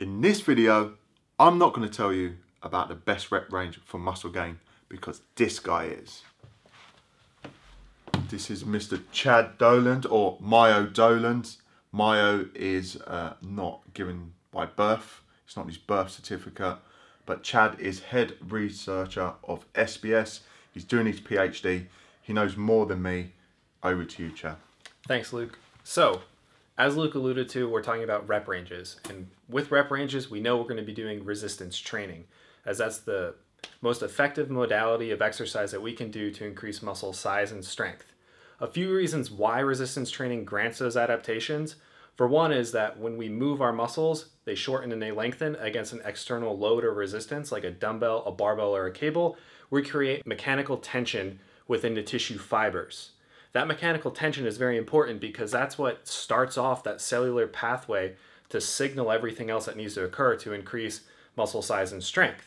In this video, I'm not going to tell you about the best rep range for muscle gain because this guy is. This is Mr. Chad Dolan or Myo Dolan. Myo is uh, not given by birth, it's not his birth certificate, but Chad is head researcher of SBS. He's doing his PhD. He knows more than me. Over to you, Chad. Thanks, Luke. So, as Luke alluded to, we're talking about rep ranges. And with rep ranges, we know we're going to be doing resistance training, as that's the most effective modality of exercise that we can do to increase muscle size and strength. A few reasons why resistance training grants those adaptations. For one, is that when we move our muscles, they shorten and they lengthen against an external load or resistance, like a dumbbell, a barbell, or a cable. We create mechanical tension within the tissue fibers. That mechanical tension is very important because that's what starts off that cellular pathway to signal everything else that needs to occur to increase muscle size and strength.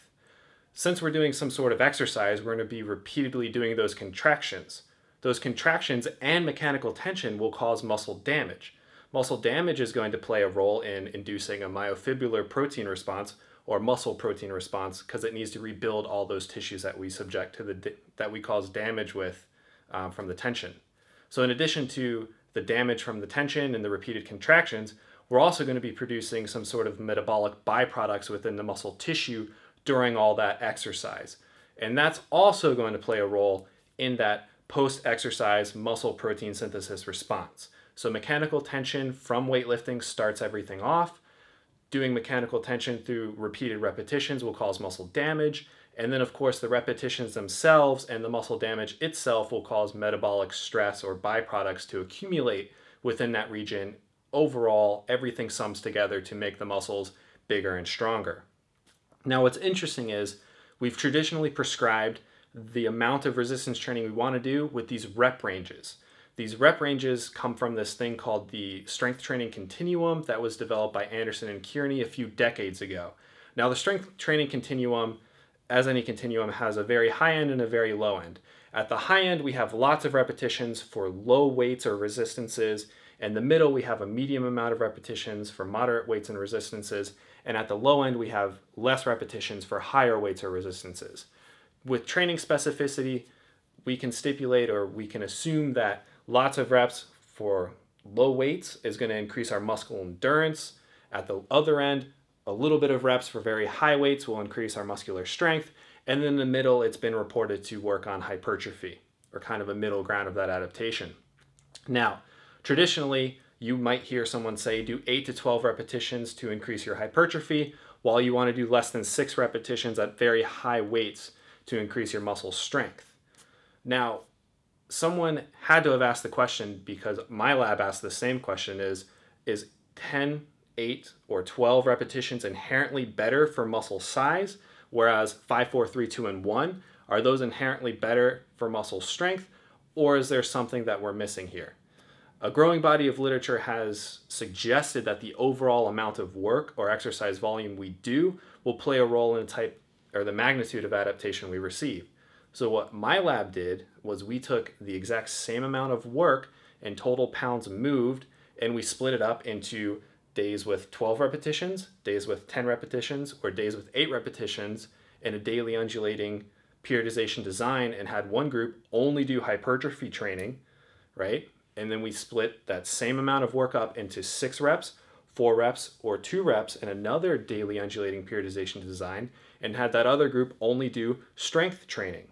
Since we're doing some sort of exercise, we're going to be repeatedly doing those contractions. Those contractions and mechanical tension will cause muscle damage. Muscle damage is going to play a role in inducing a myofibrillar protein response or muscle protein response because it needs to rebuild all those tissues that we subject to the that we cause damage with um, from the tension. So in addition to the damage from the tension and the repeated contractions, we're also going to be producing some sort of metabolic byproducts within the muscle tissue during all that exercise. And that's also going to play a role in that post exercise muscle protein synthesis response. So, mechanical tension from weightlifting starts everything off. Doing mechanical tension through repeated repetitions will cause muscle damage. And then, of course, the repetitions themselves and the muscle damage itself will cause metabolic stress or byproducts to accumulate within that region. Overall, everything sums together to make the muscles bigger and stronger. Now, what's interesting is we've traditionally prescribed the amount of resistance training we want to do with these rep ranges. These rep ranges come from this thing called the strength training continuum that was developed by Anderson and Kearney a few decades ago. Now, the strength training continuum as any continuum, has a very high end and a very low end. At the high end, we have lots of repetitions for low weights or resistances. In the middle, we have a medium amount of repetitions for moderate weights and resistances. And at the low end, we have less repetitions for higher weights or resistances. With training specificity, we can stipulate or we can assume that lots of reps for low weights is going to increase our muscle endurance. At the other end, a little bit of reps for very high weights will increase our muscular strength. And then in the middle, it's been reported to work on hypertrophy or kind of a middle ground of that adaptation. Now, traditionally, you might hear someone say do 8 to 12 repetitions to increase your hypertrophy, while you want to do less than 6 repetitions at very high weights to increase your muscle strength. Now, someone had to have asked the question because my lab asked the same question is is 10 8 or 12 repetitions inherently better for muscle size, whereas 5, 4, 3, 2, and 1 are those inherently better for muscle strength, or is there something that we're missing here? A growing body of literature has suggested that the overall amount of work or exercise volume we do will play a role in the type or the magnitude of adaptation we receive. So, what my lab did was we took the exact same amount of work and total pounds moved and we split it up into days with 12 repetitions, days with 10 repetitions, or days with 8 repetitions in a daily undulating periodization design and had one group only do hypertrophy training, right? And then we split that same amount of work up into six reps, four reps, or two reps in another daily undulating periodization design and had that other group only do strength training.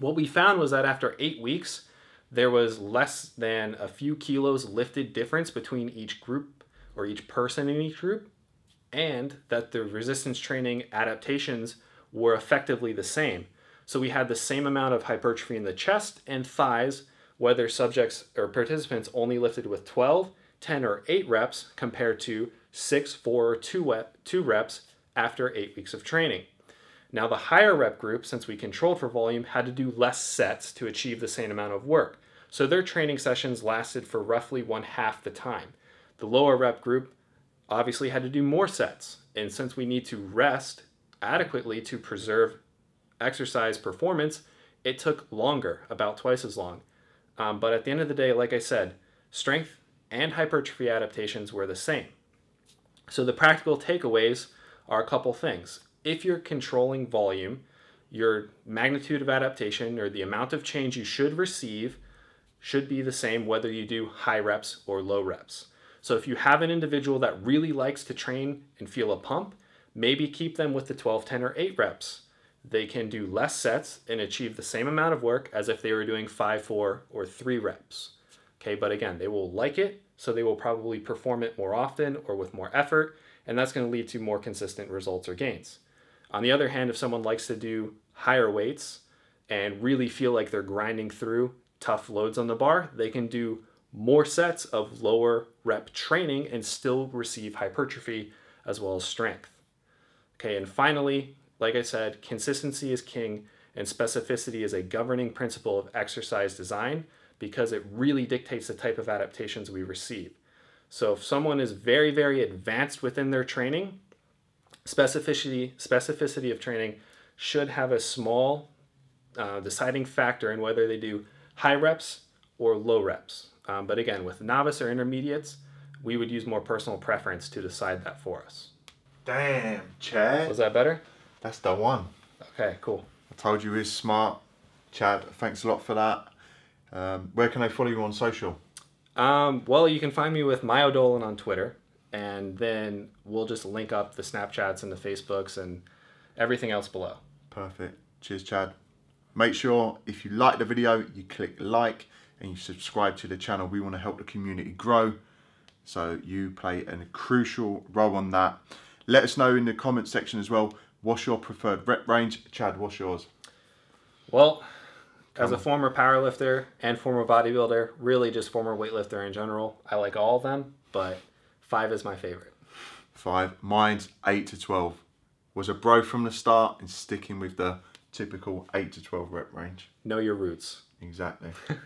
What we found was that after eight weeks, there was less than a few kilos lifted difference between each group or each person in each group, and that the resistance training adaptations were effectively the same. So we had the same amount of hypertrophy in the chest and thighs, whether subjects or participants only lifted with 12, 10, or 8 reps compared to 6, 4, or 2, 2 reps after 8 weeks of training. Now, the higher rep group, since we controlled for volume, had to do less sets to achieve the same amount of work. So their training sessions lasted for roughly one half the time. The lower rep group obviously had to do more sets. And since we need to rest adequately to preserve exercise performance, it took longer, about twice as long. Um, but at the end of the day, like I said, strength and hypertrophy adaptations were the same. So the practical takeaways are a couple things. If you're controlling volume, your magnitude of adaptation or the amount of change you should receive should be the same whether you do high reps or low reps. So if you have an individual that really likes to train and feel a pump, maybe keep them with the 12, 10, or 8 reps. They can do less sets and achieve the same amount of work as if they were doing 5, 4, or 3 reps. Okay, but again, they will like it, so they will probably perform it more often or with more effort, and that's going to lead to more consistent results or gains. On the other hand, if someone likes to do higher weights and really feel like they're grinding through tough loads on the bar, they can do more sets of lower rep training and still receive hypertrophy as well as strength. Okay, and finally, like I said, consistency is king and specificity is a governing principle of exercise design because it really dictates the type of adaptations we receive. So if someone is very, very advanced within their training, specificity, specificity of training should have a small uh, deciding factor in whether they do high reps or low reps. Um, but again, with novice or intermediates, we would use more personal preference to decide that for us. Damn, Chad. Was that better? That's the one. Okay, cool. I told you he's smart. Chad, thanks a lot for that. Um, where can I follow you on social? Um, well, you can find me with Myodolan on Twitter, and then we'll just link up the Snapchats and the Facebooks and everything else below. Perfect. Cheers, Chad. Make sure if you like the video, you click like and you subscribe to the channel. We want to help the community grow. So you play a crucial role on that. Let us know in the comment section as well. What's your preferred rep range? Chad, what's yours? Well, as a former powerlifter and former bodybuilder, really just former weightlifter in general, I like all of them, but five is my favorite. Five. Mine's eight to twelve. Was a bro from the start and sticking with the typical eight to twelve rep range. Know your roots. Exactly.